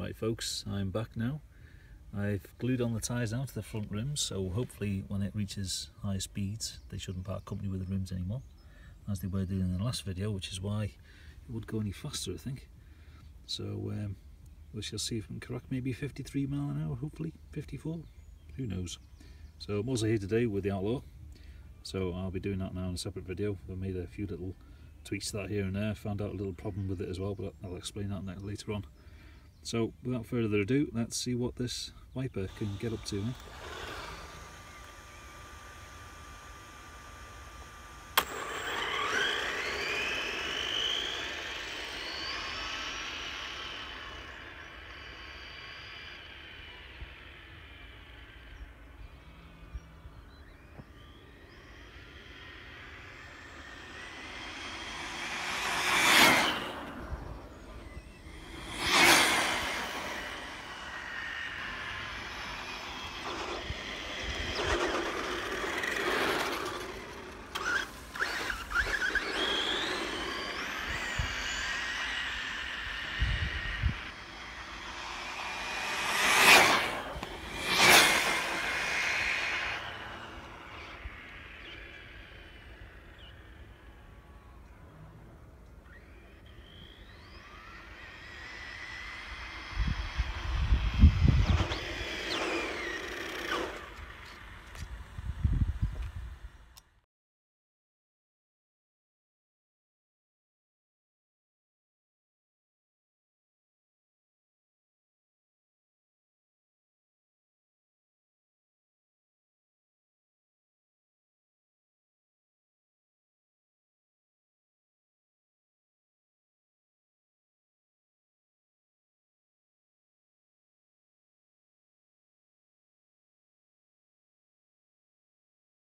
Right folks, I'm back now. I've glued on the tyres now to the front rims, so hopefully when it reaches high speeds they shouldn't part company with the rims anymore, as they were doing in the last video, which is why it would go any faster I think. So um, we shall see if we can crack maybe 53 mile an hour, hopefully 54, who knows. So I'm also here today with the Outlaw, so I'll be doing that now in a separate video. I made a few little tweaks to that here and there, found out a little problem with it as well, but I'll explain that later on. So without further ado, let's see what this Viper can get up to.